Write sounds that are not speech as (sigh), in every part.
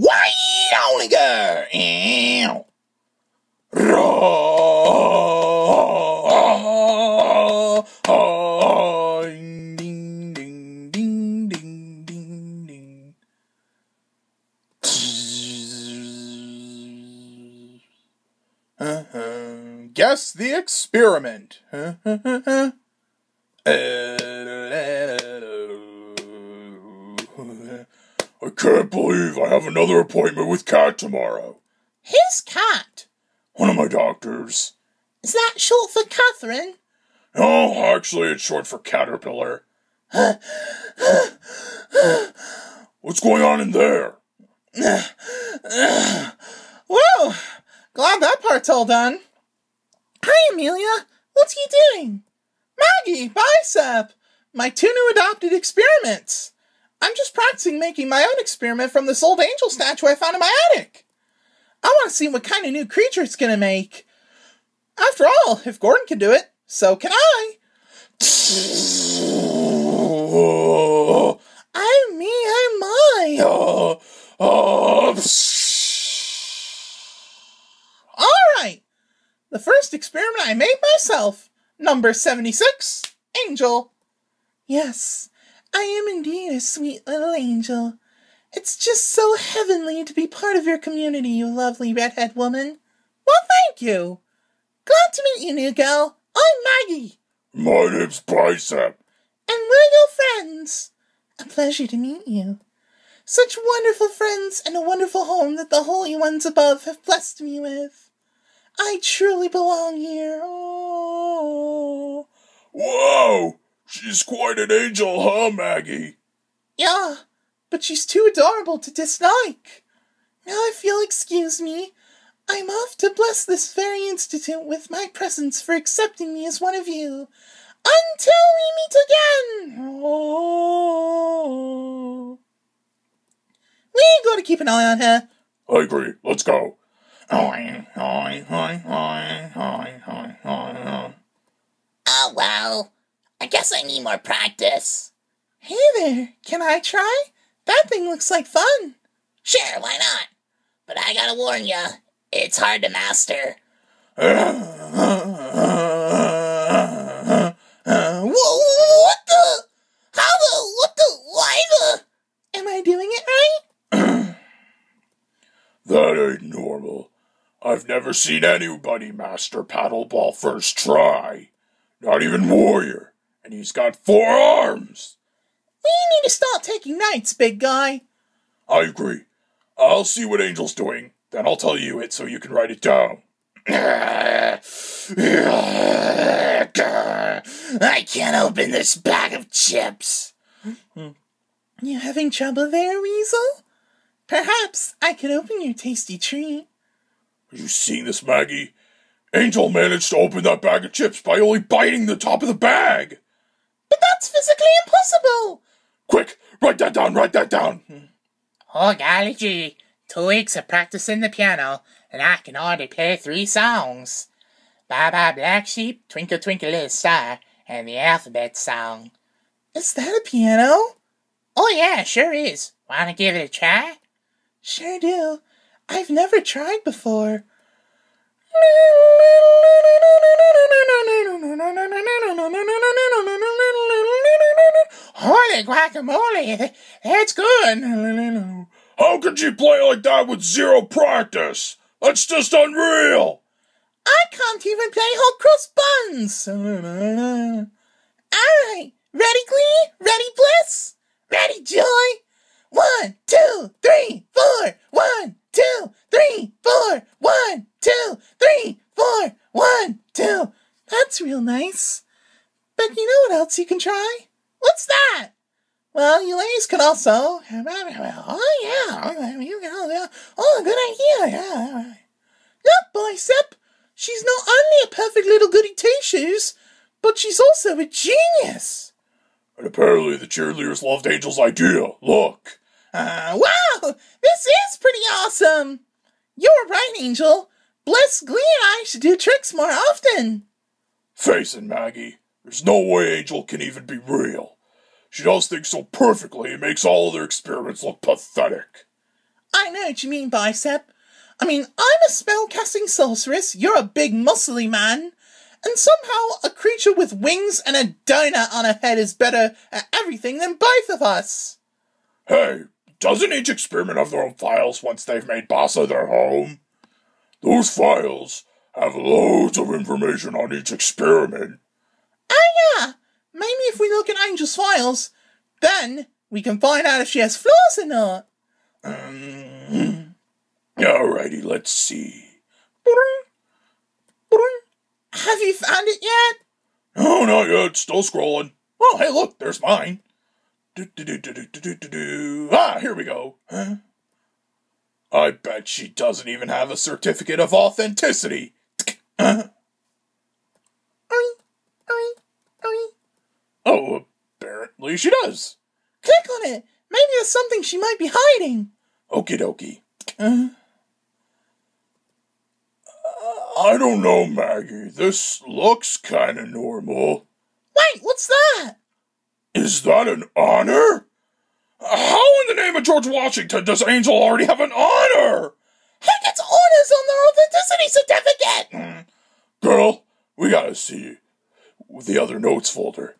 Wyatt Olinger! Ew. Ding, ding, ding, ding, ding, ding. Guess the experiment. I (laughs) uh, can't believe I have another appointment with Cat tomorrow. Who's Cat? One of my doctors. Is that short for Catherine? Oh, actually, it's short for caterpillar. What's going on in there? Whoa! Glad that part's all done. Hi, Amelia. What's you doing? Maggie, bicep! My two new adopted experiments. I'm just practicing making my own experiment from this old angel statue I found in my attic. I want to see what kind of new creature it's gonna make. After all, if Gordon can do it, so can I. I'm me, I'm mine. Uh, All right. The first experiment I made myself. Number 76, Angel. Yes, I am indeed a sweet little angel. It's just so heavenly to be part of your community, you lovely redhead woman. Well, thank you. Glad to meet you, new girl. I'm Maggie, my name's Bicep. and we're your friends. A pleasure to meet you. Such wonderful friends and a wonderful home that the holy ones above have blessed me with. I truly belong here. Oh. Whoa! She's quite an angel, huh, Maggie? Yeah, but she's too adorable to dislike. Now, if you'll excuse me, I'm off to bless this very institute with my presence for accepting me as one of you. Until we meet again! Oh. We got to keep an eye on her. I agree. Let's go. Oh, well. I guess I need more practice. Hey there, can I try? That thing looks like fun. Sure, why not? But I gotta warn ya, it's hard to master. What the? How the? What the? Why the? Am I doing it right? (clears throat) That ain't normal. I've never seen anybody master paddleball first try. Not even Warrior. And he's got four arms. We need to start taking nights, big guy. I agree. I'll see what Angel's doing. Then I'll tell you it so you can write it down. (laughs) I can't open this bag of chips. You having trouble there, Weasel? Perhaps I could open your tasty treat. Are you seeing this, Maggie? Angel managed to open that bag of chips by only biting the top of the bag. That's physically impossible. Quick, write that down, write that down. Oh, golly gee. Two weeks of practicing the piano, and I can already play three songs. Bye Bye Black Sheep, Twinkle Twinkle Little Star, and the alphabet song. Is that a piano? Oh, yeah, sure is. Wanna give it a try? Sure do. I've never tried before. Holy guacamole, th- that's good. How could you play like that with zero practice? That's just unreal. I can't even play hot cross buns. All right, ready, Glee? Ready, Bliss? Ready, Joy? One, two, three, four. One, two, three, four. One, two, three, four. One, two. That's real nice. But you know what else you can try? What's that? Well, you ladies could also. Oh yeah, you can. Oh, good idea. Yeah. Yep, bicep. She's not only a perfect little goody two shoes, but she's also a genius. And apparently the cheerleaders loved Angel's idea. Look. Uh, wow, this is pretty awesome. You're right, Angel. Bliss, Glee, and I should do tricks more often. Face it, Maggie. There's no way Angel can even be real. She does things so perfectly it makes all other experiments look pathetic. I know what you mean, Bicep. I mean, I'm a spell-casting sorceress, you're a big muscly man, and somehow a creature with wings and a donut on her head is better at everything than both of us. Hey, doesn't each experiment have their own files once they've made Bassa their home? Those files have loads of information on each experiment. Oh yeah, maybe if we look at Angel's files, then we can find out if she has flaws or not. Um, (clears throat) alrighty, let's see. Have you found it yet? Oh, not yet. Still scrolling. Oh, hey, look, there's mine. Ah, here we go. Huh? I bet she doesn't even have a certificate of authenticity. Oh, apparently she does. Click on it. Maybe there's something she might be hiding. Okie dokie. Uh, I don't know, Maggie. This looks kinda normal. Wait, what's that? Is that an honor? How in the name of George Washington does Angel already have an honor? Who gets honors on their authenticity certificate? Hmm. Girl, we gotta see the other notes folder.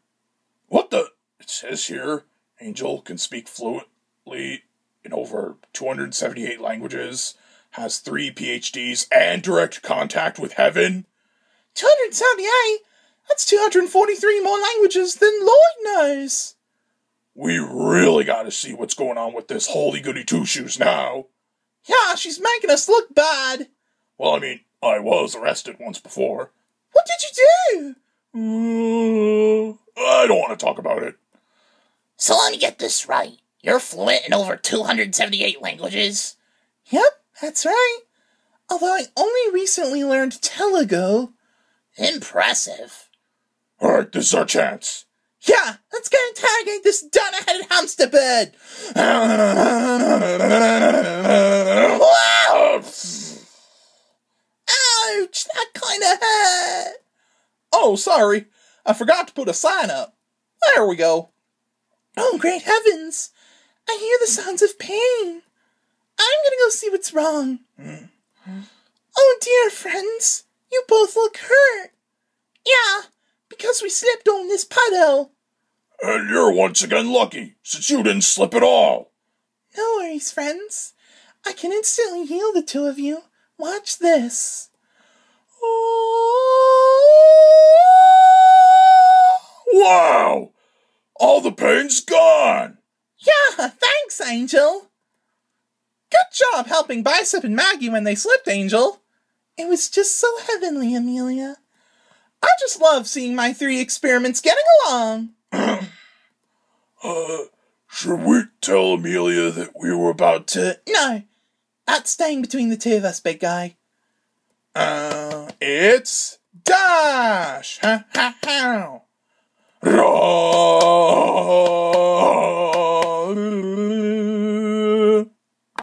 What the? It says here Angel can speak fluently in over 278 languages, has three PhDs, and direct contact with heaven. 278? That's 243 more languages than Lloyd knows. We really gotta see what's going on with this holy goody two shoes now. Yeah, she's making us look bad. Well, I mean, I was arrested once before. What did you Uh, do? I don't want to talk about it. So let me get this right. You're fluent in over 278 languages? Yep, that's right. Although I only recently learned Telugu. Impressive. Alright, this is our chance. Yeah, let's go interrogate this donut-headed hamster bird. (laughs) Wow! Ouch, that kind of hurt. Oh, sorry. I forgot to put a sign up. There we go. Oh, great heavens. I hear the sounds of pain. I'm gonna go see what's wrong. Oh, dear friends. You both look hurt. Yeah, because we slipped on this puddle. And you're once again lucky, since you didn't slip at all. No worries, friends. I can instantly heal the two of you. Watch this. Oh. Wow! All the pain's gone! Yeah, thanks, Angel. Good job helping Bicep and Maggie when they slipped, Angel. It was just so heavenly, Amelia. I just love seeing my three experiments getting along. (clears throat) Uh, should we tell Amelia that we were about to. No, that's staying between the two of us, big guy. Uh, it's Dash! Ha ha ha! Roar!